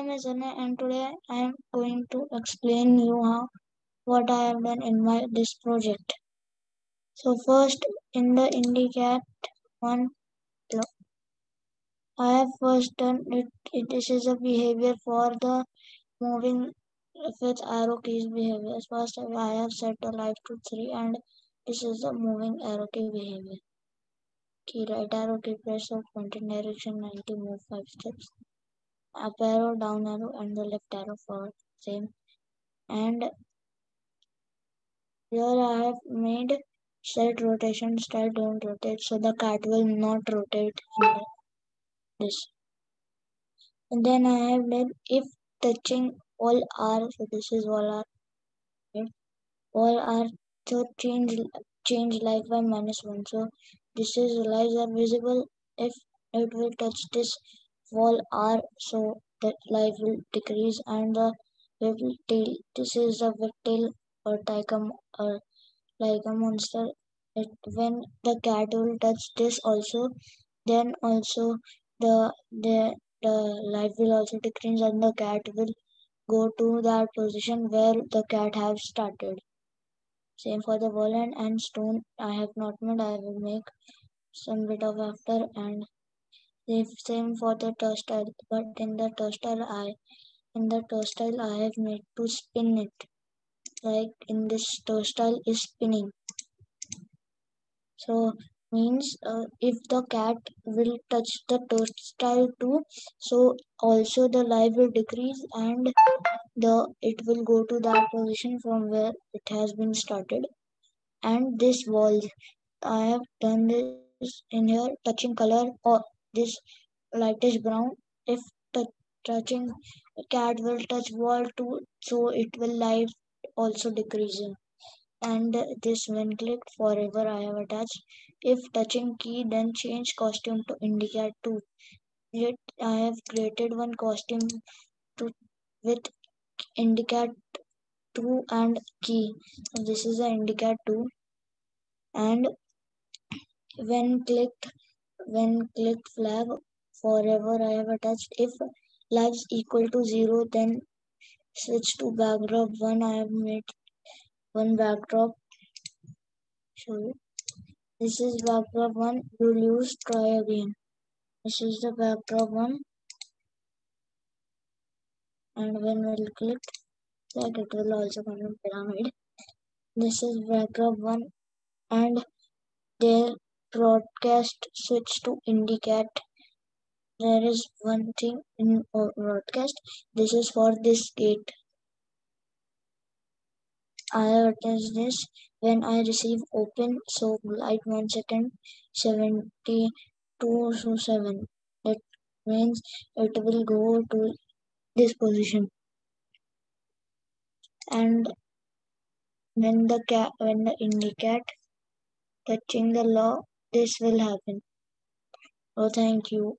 name is Anay and today I am going to explain you how what I have done in my this project. So first in the IndiCat one I have first done it, it this is a behavior for the moving with arrow keys behavior. First I have set the life to 3 and this is the moving arrow key behavior. Key right arrow key press of pointing direction 90 move 5 steps. Up arrow, down arrow and the left arrow for same. And here I have made set rotation style don't rotate so the cat will not rotate this. And then I have done if touching all R, so this is all R, right? All R, so change change life by minus 1. So this is lives are visible if it will touch this wall R, so that life will decrease and the little tail, this is the tail or like or like a monster. It, when the cat will touch this also, then also the the the life will also decrease and the cat will go to that position where the cat have started. Same for the wall and, and stone I have not made, I will make some bit of after and same for the turnstile but in the turnstile I in the turnstile I have made to spin it. Like in this turnstile is spinning. So means uh, if the cat will touch the turnstile too so also the life will decrease and the it will go to that position from where it has been started. And this wall i have done this in here touching color or this lightish brown if touching cat will touch wall too so it will life also decreasing and this when clicked forever I have attached. If touching key then change costume to IndiCat 2. Yet I have created one costume to with IndiCat 2 and key. This is the IndiCat 2 and when clicked when clicked flag forever I have attached. If lives equal to 0 then switch to backdrop 1 I have made one backdrop. You this is backdrop one. You'll use try again. This is the backdrop one. And when we'll click that it will also come in pyramid. This is backdrop one. And their broadcast switch to indicate there is one thing in uh, broadcast. This is for this gate. I attach this. When I receive open so light one second 72 to 7 That means it will go to this position. And when the cat when the IndiCat touching the law this will happen. Oh thank you